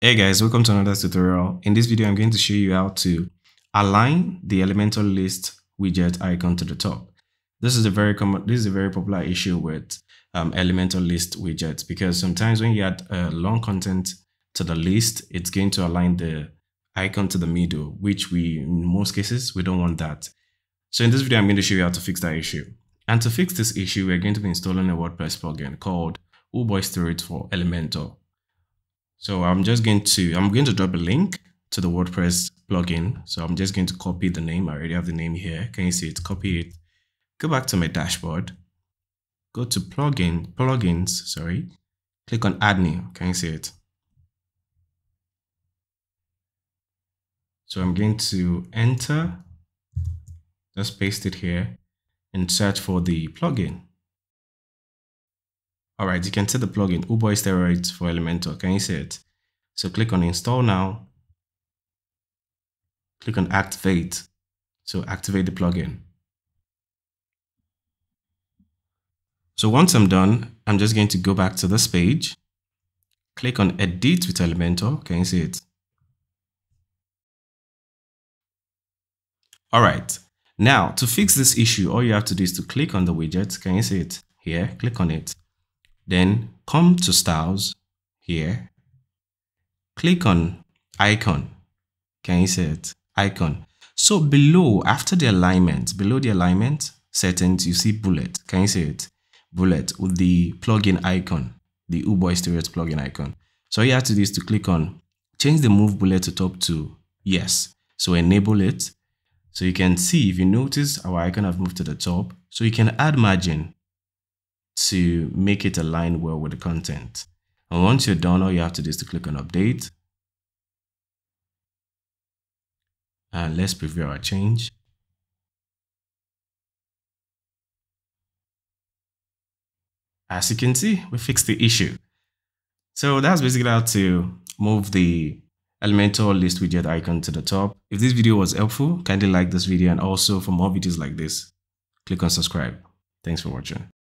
Hey guys, welcome to another tutorial. In this video, I'm going to show you how to align the Elementor list widget icon to the top. This is a very common, this is a very popular issue with um, list widgets because sometimes when you add uh, long content to the list, it's going to align the icon to the middle, which we, in most cases, we don't want that. So in this video, I'm going to show you how to fix that issue. And to fix this issue, we're going to be installing a WordPress plugin called OoohBoi Steroids for Elementor. So I'm just going to, I'm going to drop a link to the WordPress plugin. So I'm just going to copy the name. I already have the name here. Can you see it? Copy it. Go back to my dashboard. Go to plugin, plugins, sorry. Click on add new. Can you see it? So I'm going to enter, just paste it here and search for the plugin. All right, you can see the plugin OoohBoi Steroids for Elementor. Can you see it? So click on install now. Click on activate. So activate the plugin. So once I'm done, I'm just going to go back to this page. Click on edit with Elementor. Can you see it? All right. Now, to fix this issue, all you have to do is to click on the widget. Can you see it here? Click on it. Then come to styles here. Click on icon. Can you see it? Icon. So below, after the alignment, below the alignment settings, you see bullet. Can you see it? Bullet with the plugin icon, the OoohBoi Steroids plugin icon. So all you have to do is to click on change the move bullet to top to yes. So enable it so you can see, if you notice, our icon have moved to the top. So you can add margin to make it align well with the content. And once you're done, all you have to do is to click on update. And let's preview our change. As you can see, we fixed the issue. So that's basically how to move the Elementor list widget icon to the top. If this video was helpful, kindly like this video and also for more videos like this, click on subscribe. Thanks for watching.